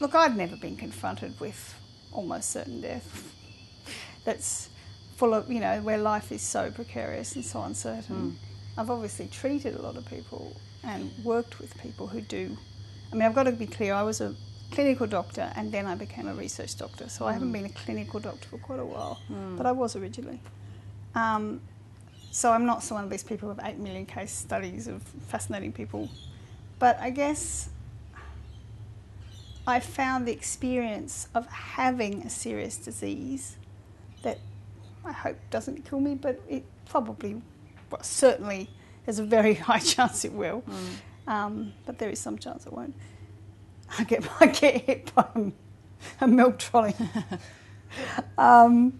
look, I've never been confronted with almost certain death. That's full of, you know, where life is so precarious and so uncertain. Hmm. I've obviously treated a lot of people and worked with people who do. I mean, I've got to be clear, I was a clinical doctor and then I became a research doctor. So I haven't hmm. been a clinical doctor for quite a while, hmm. but I was originally. Um, so I'm not one of these people with 8 million case studies of fascinating people. But I guess I found the experience of having a serious disease that I hope doesn't kill me, but it probably, well, certainly, there's a very high chance it will. Um, but there is some chance it won't. I get, I get hit by a, a milk trolley. um,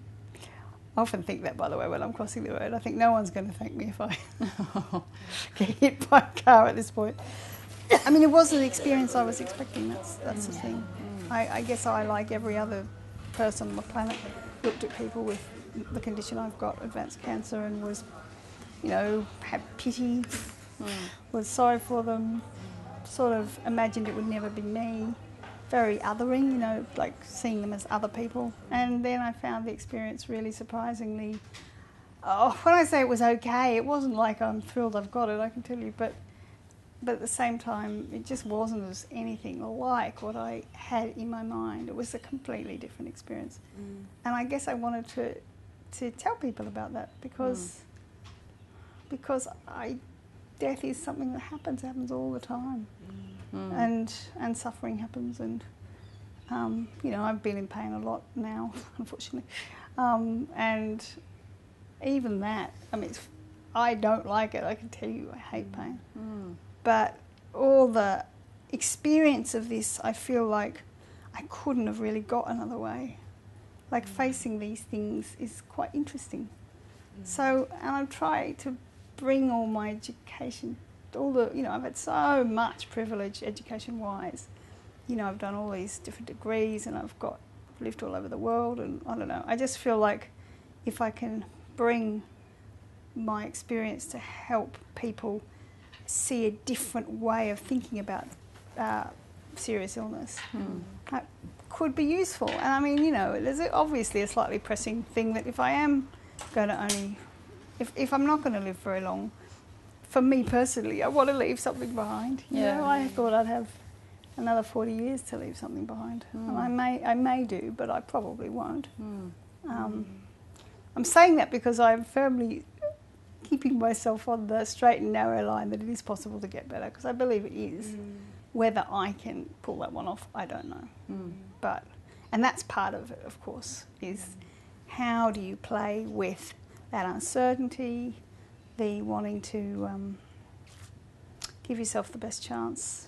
I often think that, by the way, when I'm crossing the road. I think no one's going to thank me if I get hit by a car at this point. I mean, it wasn't the experience I was expecting. That's that's the mm. thing. I, I guess I, like every other person on the planet, looked at people with the condition I've got, advanced cancer, and was, you know, had pity, mm. was sorry for them, sort of imagined it would never be me. Very othering, you know, like seeing them as other people. And then I found the experience really surprisingly. Oh, when I say it was okay, it wasn't like I'm thrilled I've got it, I can tell you, but but at the same time, it just wasn't as anything like what I had in my mind. It was a completely different experience, mm. and I guess I wanted to to tell people about that because mm. because I death is something that happens, happens all the time, mm. and and suffering happens, and um, you know I've been in pain a lot now, unfortunately, um, and even that. I mean, it's, I don't like it. I can tell you, I hate pain but all the experience of this, I feel like I couldn't have really got another way. Like mm. facing these things is quite interesting. Mm. So, and I've tried to bring all my education, all the, you know, I've had so much privilege education wise. You know, I've done all these different degrees and I've got, lived all over the world and I don't know. I just feel like if I can bring my experience to help people see a different way of thinking about uh, serious illness. That could be useful. And I mean, you know, there's obviously a slightly pressing thing that if I am going to only, if, if I'm not going to live very long, for me personally, I want to leave something behind. You Yeah. know, I thought I'd have another 40 years to leave something behind. And I may, I may do, but I probably won't. Um, I'm saying that because I'm firmly keeping myself on the straight and narrow line that it is possible to get better because I believe it is. Whether I can pull that one off, I don't know. But and that's part of it, of course, is how do you play with that uncertainty, the wanting to um, give yourself the best chance